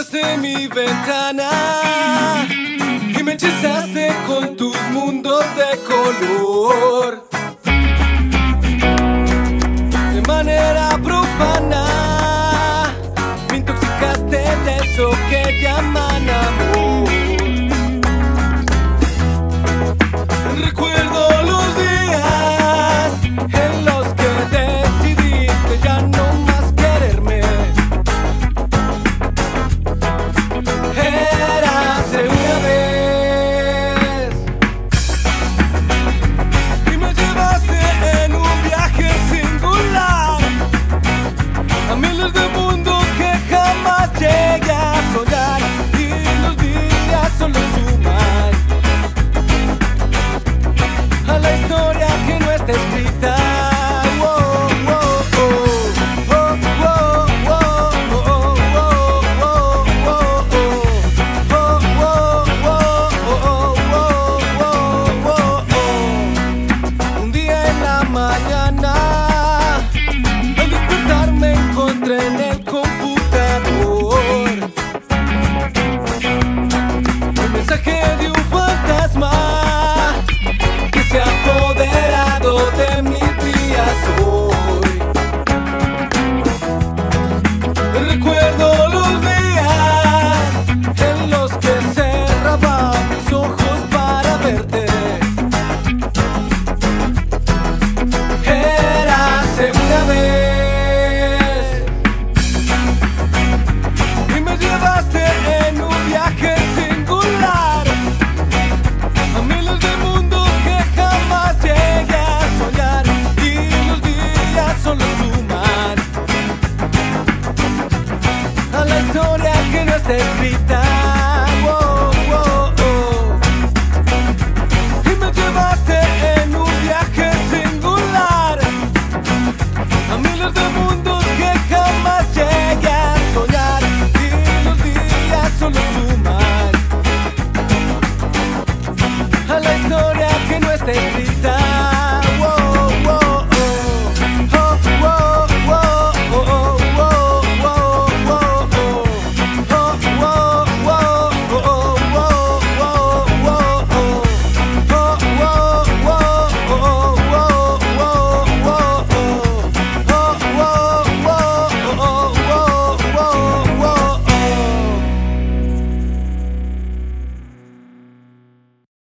desde mi ventana y me hechizaste con tus mundos de color. De manera profana, me intoxicaste de eso que llaman amor. mañana. take